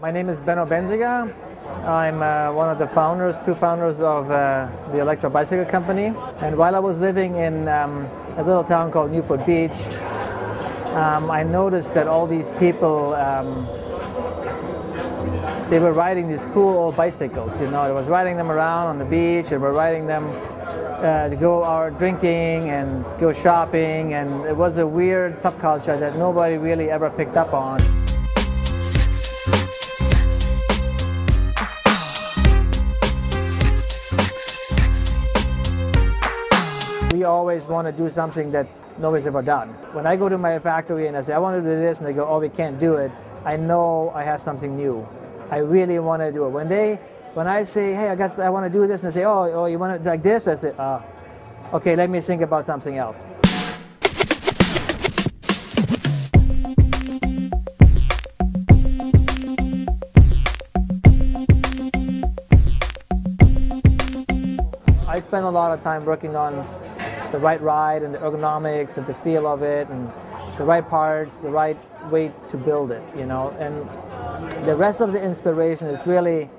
My name is Benno Bänziger. I'm uh, one of the founders, two founders of uh, the Electra Bicycle Company. And while I was living in um, a little town called Newport Beach, um, I noticed that all these people, um, they were riding these cool old bicycles. You know, they was riding them around on the beach. They were riding them uh, to go out drinking and go shopping. And it was a weird subculture that nobody really ever picked up on. Always want to do something that nobody's ever done. When I go to my factory and I say, I want to do this, and they go, oh, we can't do it, I know I have something new. I really want to do it. When they, when I say, hey, I got, I want to do this, and they say, oh, oh, you want to like this? I say, uh, okay, let me think about something else. I spend a lot of time working on the right ride and the ergonomics and the feel of it and the right parts, the right way to build it, you know. And the rest of the inspiration is really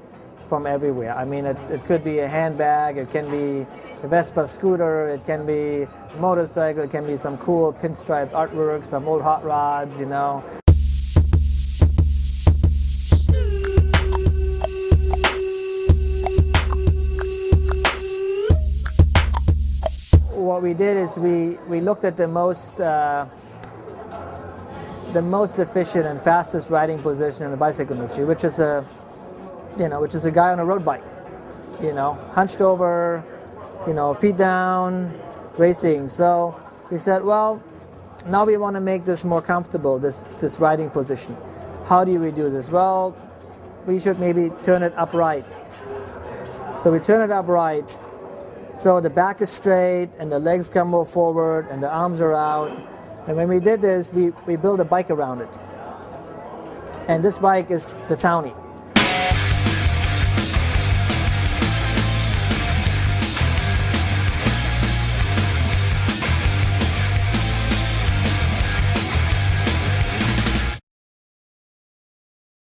from everywhere. I mean, it, it could be a handbag, it can be a Vespa scooter, it can be a motorcycle, it can be some cool pinstripe artwork, some old hot rods, you know. What we did is we, we looked at the most uh, the most efficient and fastest riding position in the bicycle industry, which is a you know which is a guy on a road bike, you know, hunched over, you know, feet down, racing. So we said, well, now we want to make this more comfortable, this this riding position. How do we do this? Well, we should maybe turn it upright. So we turn it upright so the back is straight and the legs come more forward and the arms are out. And when we did this, we, we built a bike around it. And this bike is the Townie.